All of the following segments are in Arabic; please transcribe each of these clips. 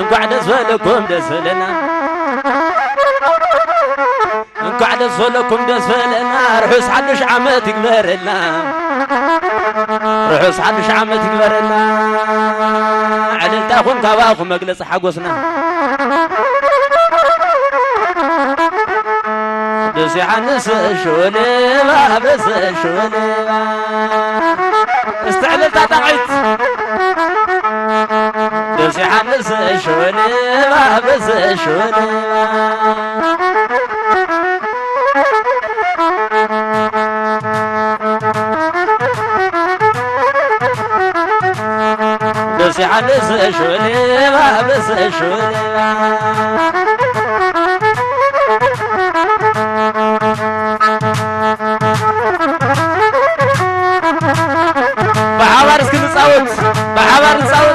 እንኳዕ ደስ በለኩም ደስ በለና እንኳዕ ደስ በለኩም ደስ በለና ርሑስ ሓድሽ ዓመት ይግበረልና ርሑስ ሓድሽ ዓመት ይግበረልና ዕልልታ ይኹን ካባኹም መግለፂ ሓጎስና ቅዱስ ዮሐንስ ሽውልባ በስ ሽውልባ እስቲ ዕልልታ ጣቂት ቅዱስ ዮሐንስ ሽውልባ በስ ሽውልባ ቅዱስ ዮሐንስ ሽውልባ በስ ሽውልባ በሓባር እስኪ ንፃወት በሓባር ንፃወት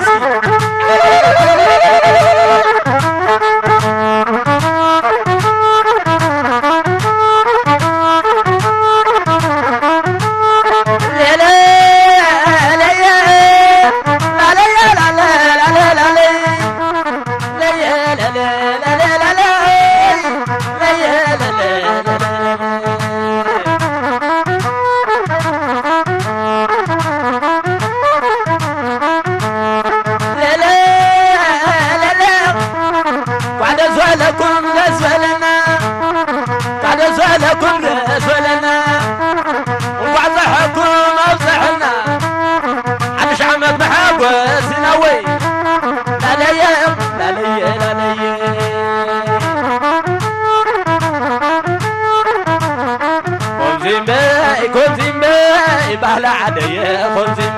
بهلا يا خنزي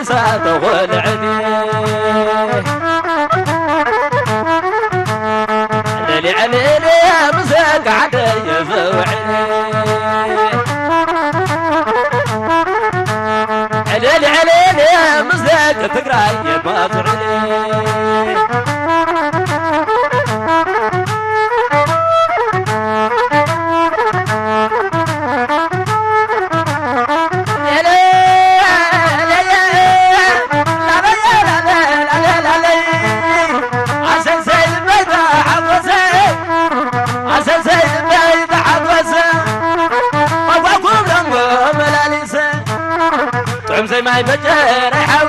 لنساء تغلعني ليلي عليلي مساك عدي عليلي مساك ما بجرح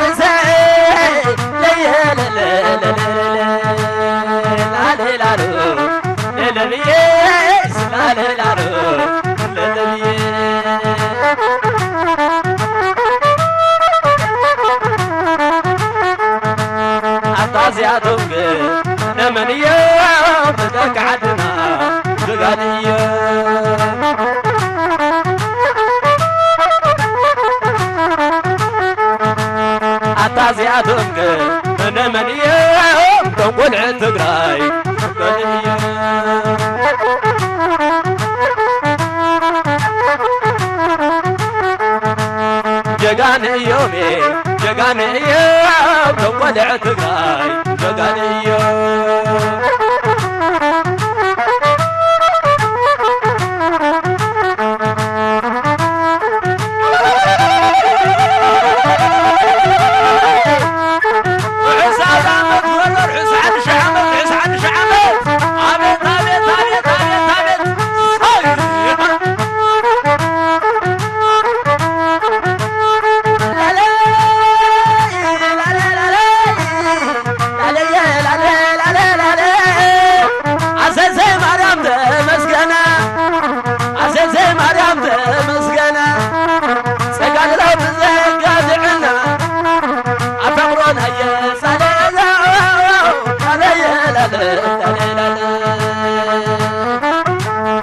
جقان يومي جقان يوم ولع تقاي جقان يوم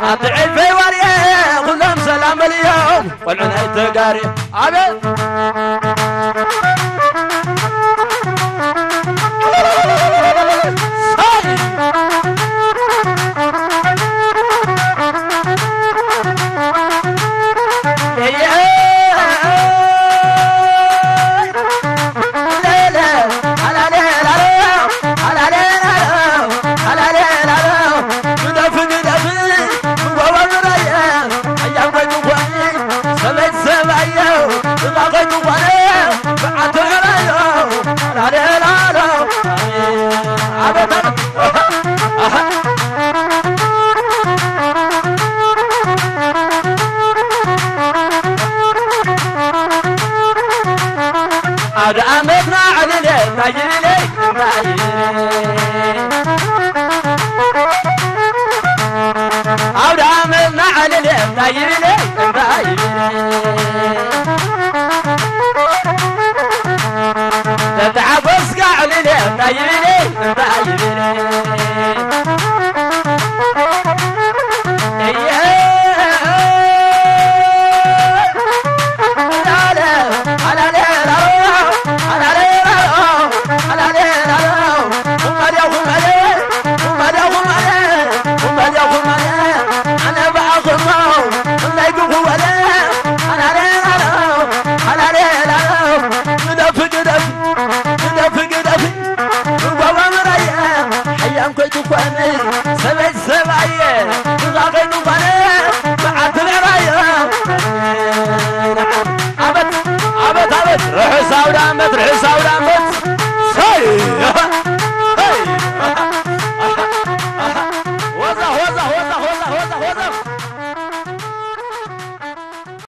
أضعف وريا غلام سلام اليوم. والعناية تقاري أبد عاد me presa